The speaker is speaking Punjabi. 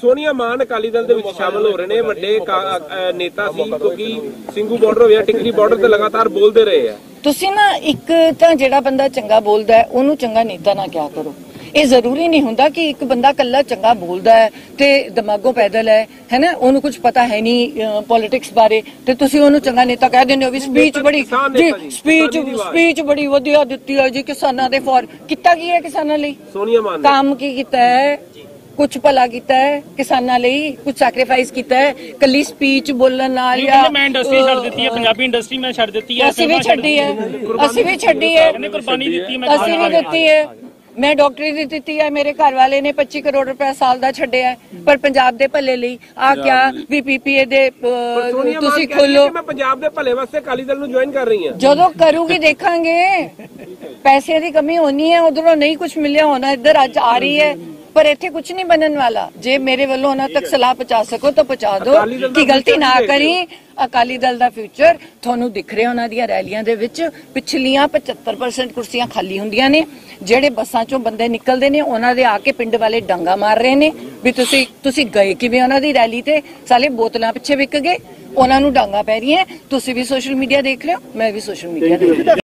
ਸੋਨੀਆ ਮਾਨ ਅਕਾਲੀ ਦਲ ਦੇ ਵਿੱਚ ਸ਼ਾਮਲ ਹੋ ਰਹੇ ਨੇ। ਵੱਡੇ ਨੇਤਾ ਸੀ ਕਿਉਂਕਿ ਸਿੰਘੂ ਬਾਰਡਰ ਹੋਇਆ ਟਿਕਰੀ ਬਾਰਡਰ ਤੇ ਲਗਾਤਾਰ ਬੋਲਦੇ ਰਹੇ ਆ। ਤੁਸੀਂ ਨਾ ਇੱਕ ਤਾਂ ਜਿਹੜਾ ਬੰਦਾ ਚੰਗਾ ਬੋਲਦਾ ਹੈ ਉਹਨੂੰ ਚੰਗਾ ਨੇਤਾ ਨਾ ਕਿਹਾ ਕਰੋ। ਇਹ ਜ਼ਰੂਰੀ ਨਹੀਂ ਹੁੰਦਾ ਕਿ ਇੱਕ ਬੰਦਾ ਕੱਲਾ ਚੰਗਾ ਬੋਲਦਾ ਹੈ ਤੇ ਦਿਮਾਗੋਂ ਪੈਦਲ ਹੈ ਹੈਨਾ ਉਹਨੂੰ ਕੁਝ ਪਤਾ ਹੈ ਨਹੀਂ ਪੋਲਿਟਿਕਸ ਬਾਰੇ ਤੇ ਤੁਸੀਂ ਉਹਨੂੰ ਚੰਗਾ ਨੇਤਾ ਕਹਿ ਦਿੰਦੇ ਹੋ ਵੀ ਸਪੀਚ ਬੜੀ ਜੀ ਸਪੀਚ। ਸਪੀਚ ਬੜੀ ਵਧੀਆ ਦਿੱਤੀ ਹੈ ਜੀ ਕਿਸਾਨਾਂ ਦੇ ਫੋਰ ਕੀਤਾ ਕੀ ਹੈ ਕਿਸਾਨਾਂ ਲਈ? ਸੋਨੀਆ ਮਾਨ ਕੰਮ ਕੀ ਕੀਤਾ ਹੈ? ਕੁਝ ਭਲਾ ਕੀਤਾ ਹੈ ਕਿਸਾਨਾਂ ਲਈ ਕੁਝ ਸੈਕਰੀਫਾਈਸ ਕੀਤਾ ਹੈ ਕੱਲੀ ਸਪੀਚ ਬੋਲਣ ਨਾਲ ਜਾਂ ਮੈਂ ਇੰਡਸਟਰੀ ਛੱਡ ਦਿੱਤੀ ਹੈ ਪੰਜਾਬੀ ਇੰਡਸਟਰੀ ਮੈਂ ਛੱਡ ਦਿੱਤੀ ਹੈ ਅਸੀਂ ਵੀ ਛੱਡੀ ਹੈ ਅਸੀਂ ਵੀ ਛੱਡੀ ਹੈ। ਕਹਿੰਦੇ ਕੁਰਬਾਨੀ ਦਿੱਤੀ ਹੈ ਮੈਂ ਅਸੀਂ ਵੀ ਦਿੱਤੀ ਹੈ। ਮੈਂ ਡਾਕਟਰੀ ਦੀ ਦਿੱਤੀ ਹੈ ਮੇਰੇ ਘਰ ਵਾਲੇ ਨੇ 25 ਕਰੋੜ ਰੁਪਏ ਸਾਲ ਦਾ ਛੱਡਿਆ ਹੈ ਪਰ ਪੰਜਾਬ ਦੇ ਭਲੇ ਲਈ ਆ ਕਿਆ ਵੀ ਪੀਪੀਏ ਦੇ ਤੁਸੀਂ ਖੋਲੋ। ਕਿ ਮੈਂ ਪੰਜਾਬ ਦੇ ਭਲੇ ਵਾਸਤੇ ਅਕਾਲੀ ਦਲ ਨੂੰ ਜੁਆਇਨ ਕਰ ਰਹੀ ਹਾਂ। ਜਦੋਂ ਕਰੂਗੀ ਦੇਖਾਂਗੇ। ਪੈਸੇ ਦੀ ਕਮੀ ਹੋਣੀ ਹੈ ਉਧਰੋਂ ਨਹੀਂ ਕੁਝ ਮਿਲਿਆ ਹੋਣਾ ਇੱਧਰ ਅੱਜ ਆ ਰਹੀ ਹੈ। ਪਰ ਇੱਥੇ ਕੁਝ ਨਹੀਂ ਬਣਨ ਵਾਲਾ। ਜੇ ਮੇਰੇ ਵੱਲੋਂ ਉਹਨਾਂ ਤੱਕ ਸਲਾਹ ਪਹੁੰਚਾ ਸਕੋ ਤਾਂ ਪਹੁੰਚਾ ਦਿਓ। ਦਾ ਕਿ ਗਲਤੀ ਨਾ ਕਰੀ। ਅਕਾਲੀ ਦਲ ਦਾ ਫਿਊਚਰ ਤੁਹਾਨੂੰ ਦਿਖ ਰਿਹਾ ਉਹਨਾਂ ਦੀਆਂ ਰੈਲੀਆਂ ਦੇ ਵਿੱਚ। ਪਿਛਲੀਆਂ 75% ਕੁਰਸੀਆਂ ਖਾਲੀ ਹੁੰਦੀਆਂ ਨੇ। ਜਿਹੜੇ ਬੱਸਾਂ ਚੋਂ ਬੰਦੇ ਨਿਕਲਦੇ ਨੇ ਉਹਨਾਂ ਦੇ ਆ ਕੇ ਪਿੰਡ ਵਾਲੇ ਡੰਗਾ ਮਾਰ ਰਹੇ ਨੇ। ਵੀ ਤੁਸੀਂ ਤੁਸੀਂ ਗਏ ਕਿਵੇਂ ਉਹਨਾਂ ਦੀ ਰੈਲੀ ਤੇ? ਸਾਲੇ ਬੋਤਲਾਂ ਪਿੱਛੇ ਵਿਕ ਗਏ। ਉਹਨਾਂ ਨੂੰ ਡਾਂਗਾ ਪੈ ਰਹੀਆਂ। ਤੁਸੀਂ ਵੀ ਸੋਸ਼ਲ ਮੀਡੀਆ ਦੇਖ ਲਿਓ ਮੈਂ ਵੀ ਸੋਸ਼ਲ ਮੀਡੀਆ ਦੇਖ ਲਿਆ